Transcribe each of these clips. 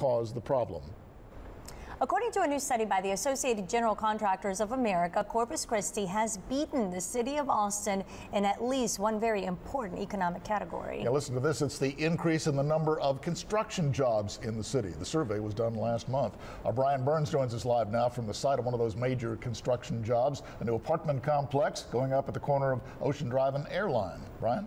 caused the problem. According to a new study by the Associated General Contractors of America, Corpus Christi has beaten the city of Austin in at least one very important economic category. Yeah, listen to this. It's the increase in the number of construction jobs in the city. The survey was done last month. Our Brian Burns joins us live now from the site of one of those major construction jobs, a new apartment complex going up at the corner of Ocean Drive and Airline. Brian?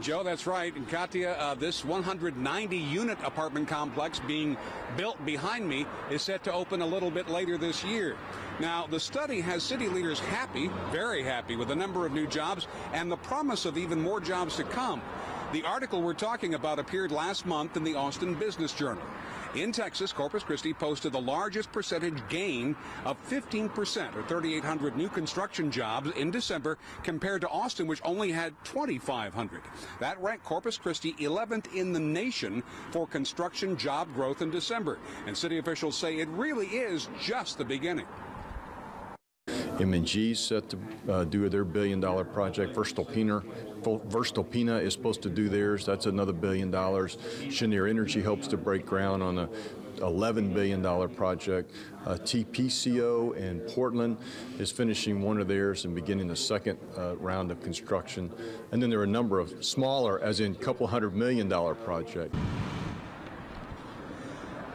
Joe, that's right. And Katia, uh, this 190 unit apartment complex being built behind me is set to open a little bit later this year. Now, the study has city leaders happy, very happy, with the number of new jobs and the promise of even more jobs to come. The article we're talking about appeared last month in the Austin Business Journal. In Texas, Corpus Christi posted the largest percentage gain of 15% or 3,800 new construction jobs in December compared to Austin, which only had 2,500. That ranked Corpus Christi 11th in the nation for construction job growth in December. And city officials say it really is just the beginning. M&G set to uh, do their billion dollar project. Voestalpine, Voestalpine is supposed to do theirs. That's another billion dollars. Cheniere Energy hopes to break ground on a $11 billion project. Uh, TPCO in Portland is finishing one of theirs and beginning the second uh, round of construction. And then there are a number of smaller, as in couple hundred million dollar projects.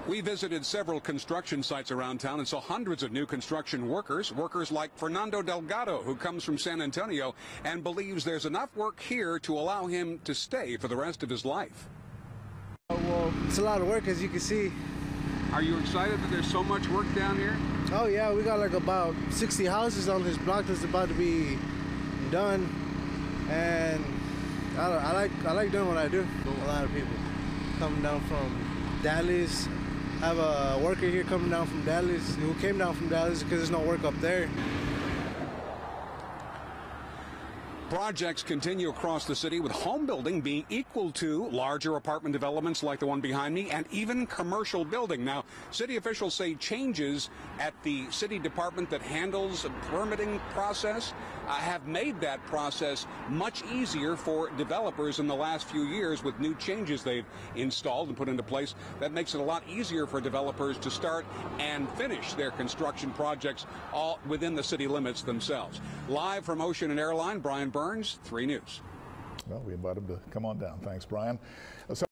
We visited several construction sites around town and saw hundreds of new construction workers, workers like Fernando Delgado, who comes from San Antonio and believes there's enough work here to allow him to stay for the rest of his life. Well, it's a lot of work, as you can see. Are you excited that there's so much work down here? Oh, yeah, we got like about 60 houses on this block that's about to be done. And I, I like I like doing what I do. A lot of people coming down from Dallas, have a worker here coming down from Dallas who came down from Dallas because there's no work up there. Projects continue across the city with home building being equal to larger apartment developments like the one behind me and even commercial building. Now, city officials say changes at the city department that handles the permitting process uh, have made that process much easier for developers in the last few years with new changes they've installed and put into place. That makes it a lot easier for developers to start and finish their construction projects all within the city limits themselves. Live from Ocean and Airline, Brian Burns, 3 News. Well, we invite him to come on down. Thanks, Brian.